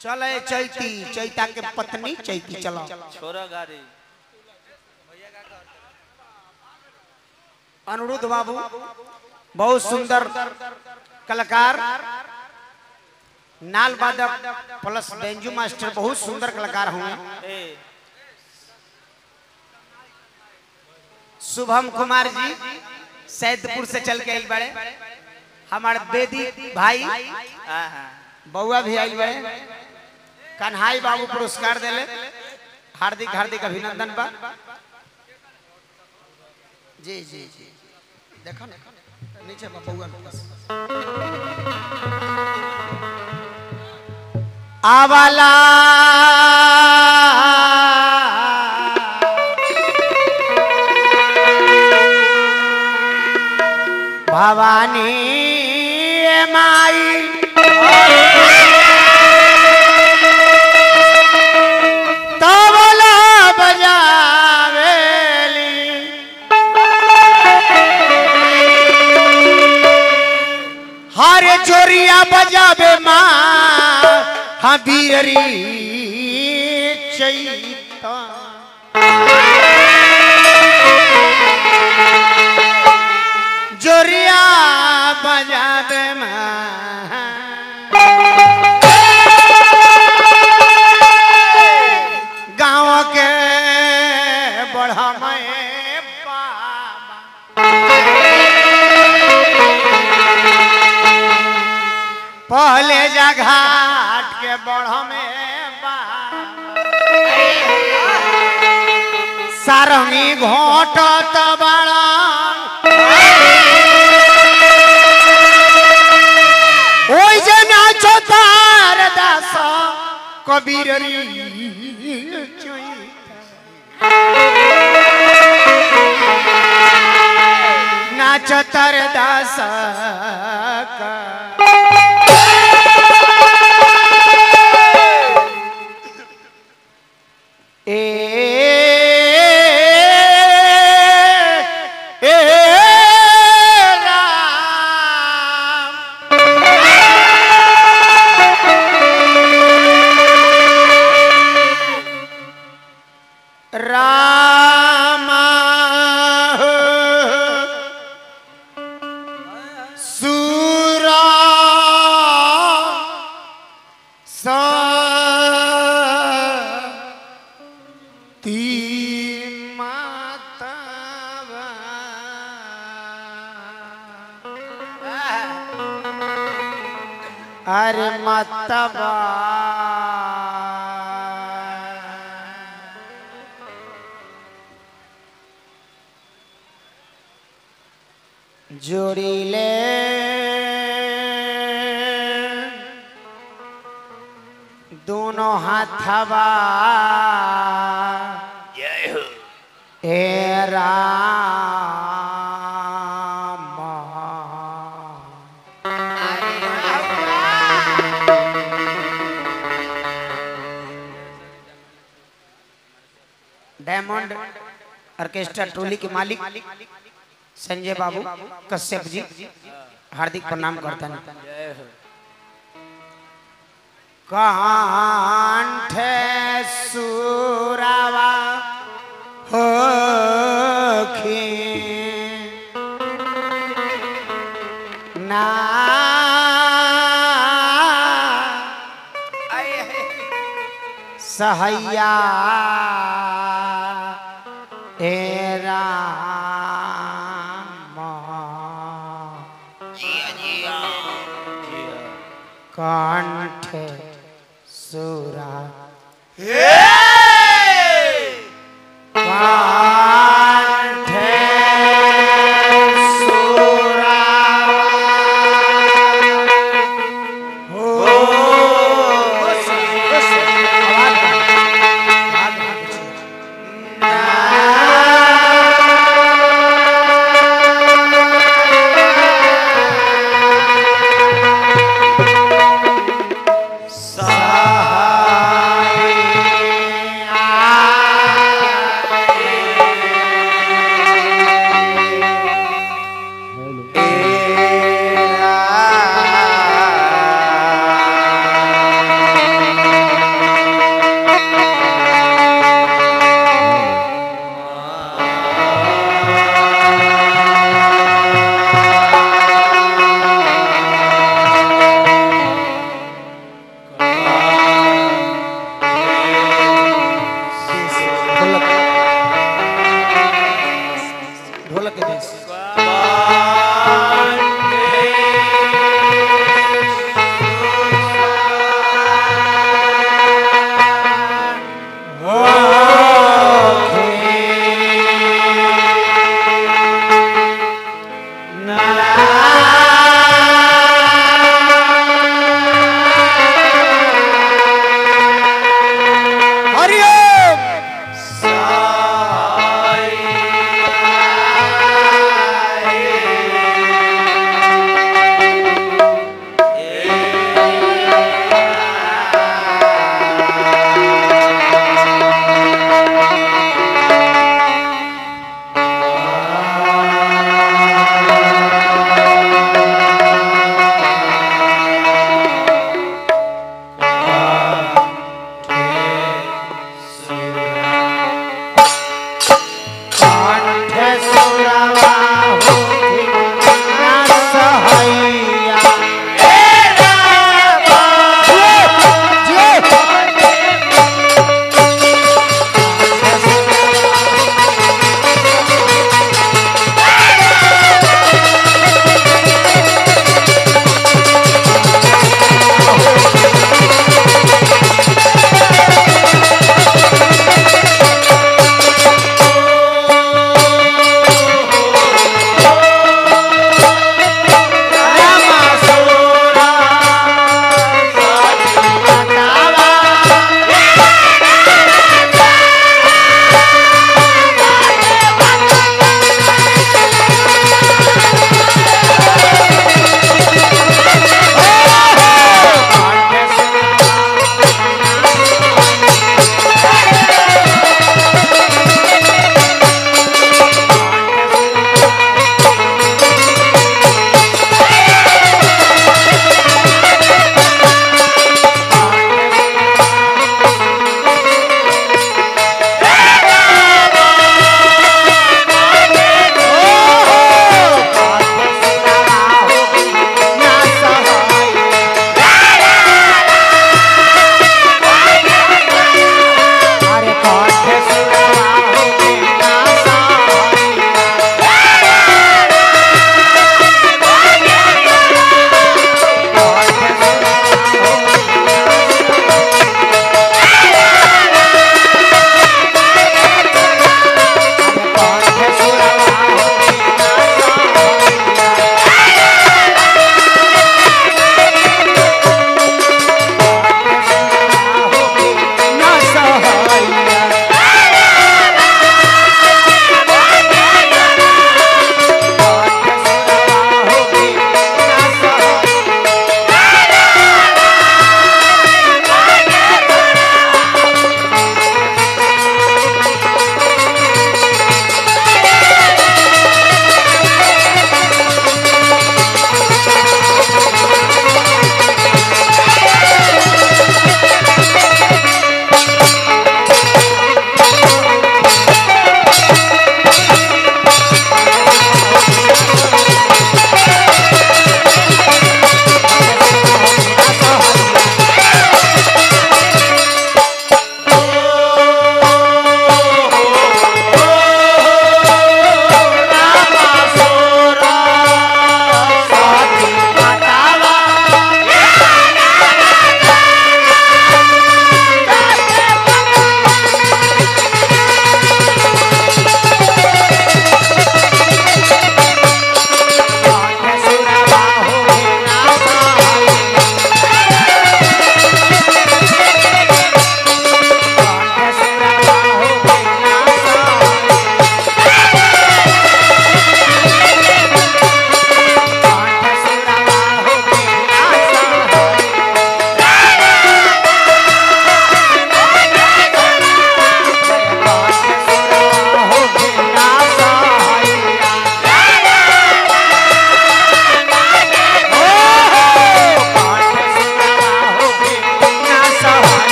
चले चैती चैता के पत्नी चैती चलो। छोरा गाड़ी। अनुरुद्ध बाबू बहुत सुंदर कलाकार। नाल वादक प्लस बेंजू मास्टर बहुत सुंदर कलाकार होंगे शुभम कुमार जी सैदपुर से चल के आइल बड़े। हमारे बेदी भाई आहा बउआ भी आइल बड़े। कन्हाई बाबू पुरस्कार देले। हार्दिक हार्दिक अभिनंदन बा। जी जी जी। देखो नीचे आवाला। भवानी माई। हबीरी चैता जोरिया बजावे माँ। गाँव के बढ़ा पहले जा घाट के बढ़ में सारंगी घोट बड़ा। ओई जे नाचो तार दास, कबीर री नाच तर दास। जोड़ीले दोनों हाथवा हे डायमंड ऑर्केस्ट्रा टोली के मालिक संजय बाबू कश्यप जी हार्दिक प्रणाम करता हूँ। हो। कांठ सुरावा होखी ना। सहैया। कंठ सुरा। कंठ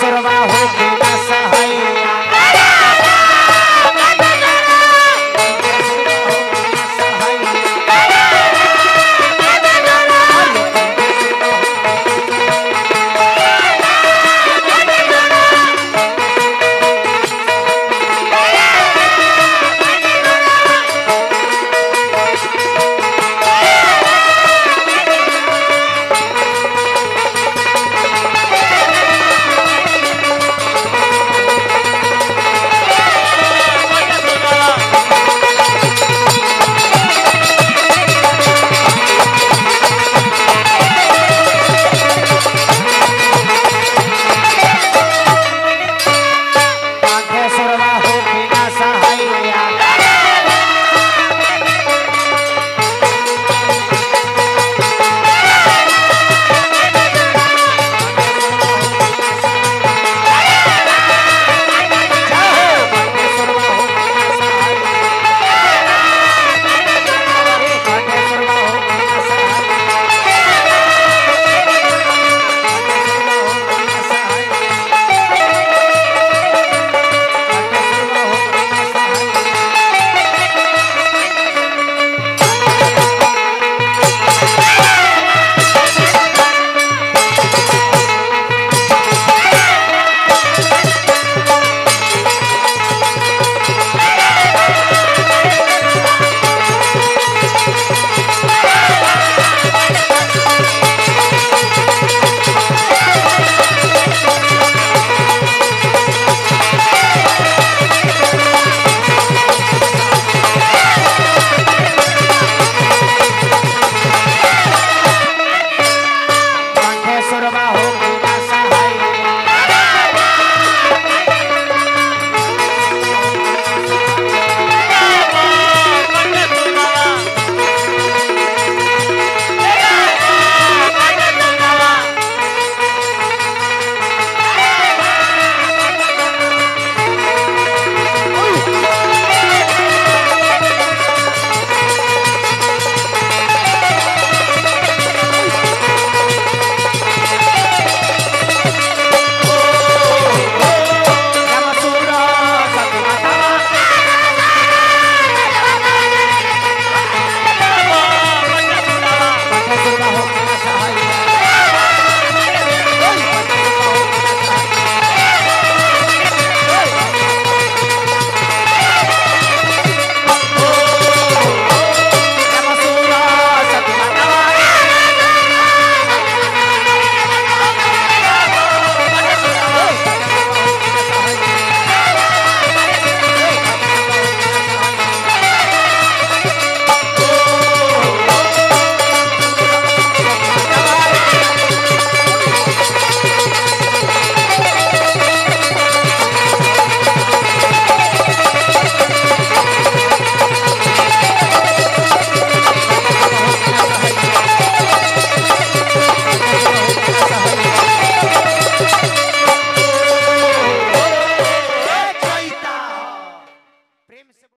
सुरवा